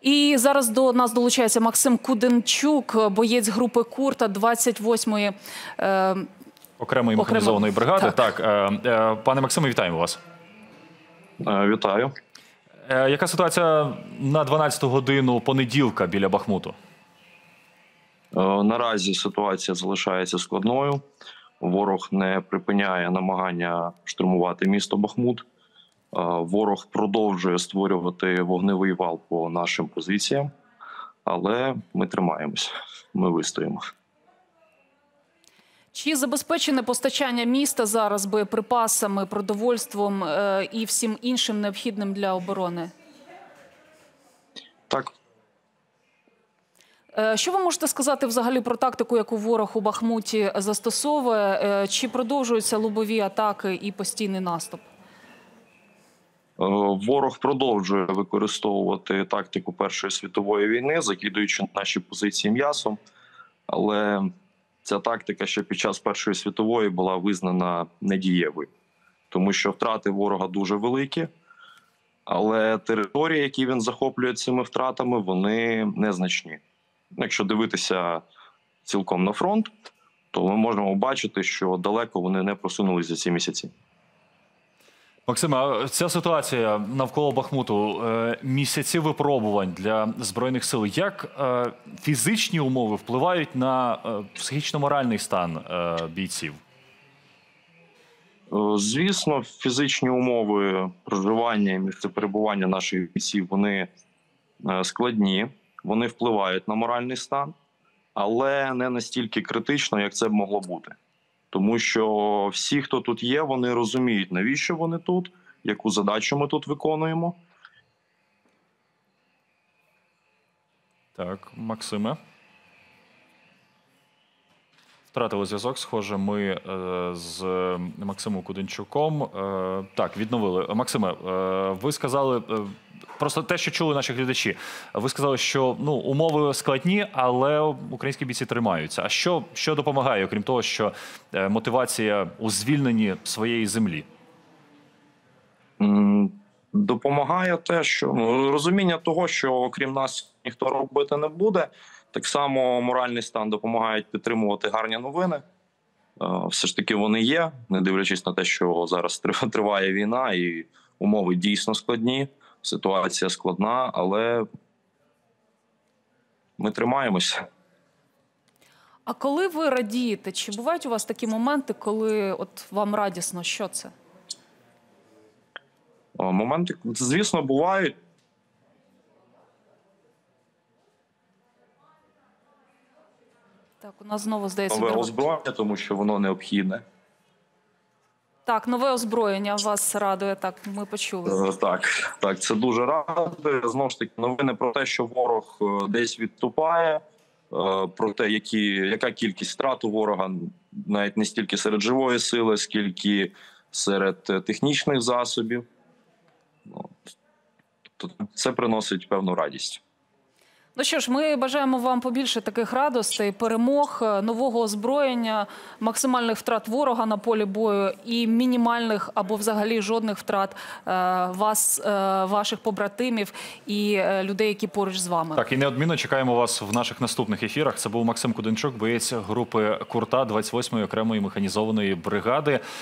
І зараз до нас долучається Максим Куденчук, боєць групи Курта 28-ї. Е, Окремої механізованої бригади. Так. Так, е, е, пане Максиме, вітаємо вас. Е, Вітаю. Е, яка ситуація на 12-ту годину понеділка біля Бахмуту? Е, Наразі ситуація залишається складною. Ворог не припиняє намагання штурмувати місто Бахмут. Е, Ворог продовжує створювати вогневий вал по нашим позиціям, але ми тримаємось, ми вистоїмо. чи забезпечене постачання міста зараз боєприпасами, продовольством е, і всім іншим необхідним для оборони? Так, Е, Що ви можете сказати взагалі про тактику, яку ворог у Бахмуті застосовує? Чи продовжуються лобові атаки і постійний наступ? Е, Ворог продовжує використовувати тактику Першої світової війни, закидуючи наші позиції м'ясом. Але ця тактика ще під час Першої світової була визнана недієвою, тому що втрати ворога дуже великі, але території, які він захоплює цими втратами, вони незначні. Якщо дивитися цілком на фронт, то ми можемо бачити, що далеко вони не просунулися за ці місяці. Максиме, ця ситуація навколо Бахмуту е, місяці випробувань для збройних сил. Як е, фізичні умови впливають на е, психічно-моральний стан бійців? Звісно, фізичні умови проживання і місце перебування наших бійців вони складні, вони впливають на моральний стан, але не настільки критично, як це б могло бути. Тому що всі, хто тут є, вони розуміють, навіщо вони тут, яку задачу ми тут виконуємо. Так, Максиме. Втратили зв'язок. Схоже, ми е, з Максимом Куденчуком. Е, так, відновили. Максиме, е, ви сказали просто те, що чули наші глядачі. Ви сказали, що ну, умови складні, але українські бійці тримаються. А що, що допомагає, окрім того, що е, мотивація у звільненні своєї землі? Допомагає те, що ну, розуміння того, що окрім нас ніхто робити не буде. Так само моральний стан допомагають підтримувати гарні новини. Е, Все ж таки вони є, не дивлячись на те, що зараз триває війна, і умови дійсно складні. Ситуація складна, але ми тримаємося. А коли ви радієте, чи бувають у вас такі моменти, коли от вам радісно? Що це? Е, Моменти, звісно, бувають. Так, у нас знову здається. Нове дорога. озброєння, тому що воно необхідне. Так, нове озброєння вас радує. Так, ми почули. Е, Так, так, це дуже радує. Знову ж таки, новини про те, що ворог е, десь відступає, е, про те, які, яка кількість втрат у ворога, навіть не стільки серед живої сили, скільки серед технічних засобів. Ну, Тобто це приносить певну радість. Ну що ж, ми бажаємо вам побільше таких радостей, перемог, е, нового озброєння, максимальних втрат ворога на полі бою і мінімальних або взагалі жодних втрат е, вас, е, ваших побратимів і людей, які поруч з вами. Так, і неодмінно чекаємо вас в наших наступних ефірах. Це був Максим Куденчук, боєць групи Курта 28-ї окремої механізованої бригади.